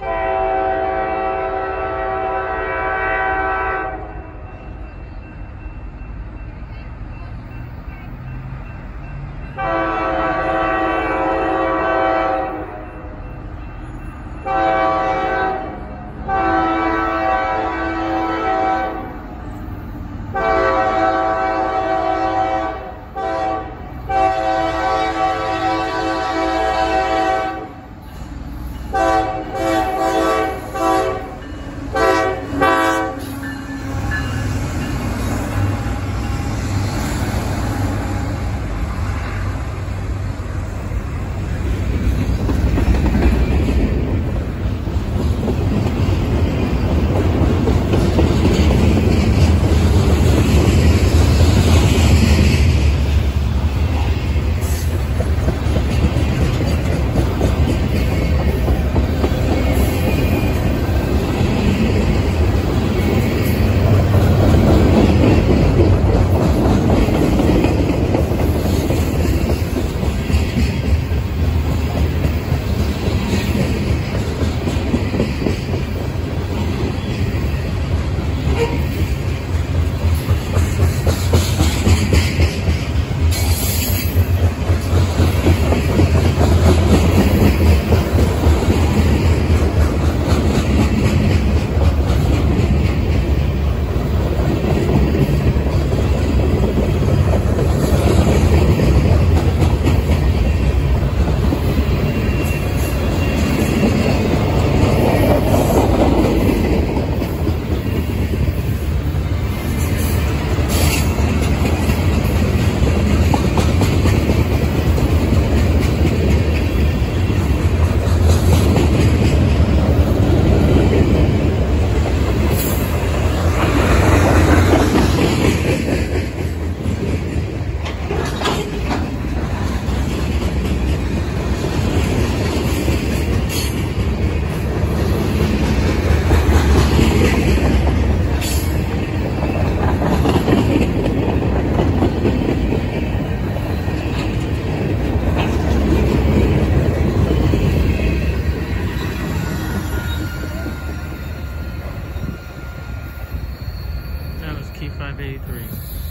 Bye. 583.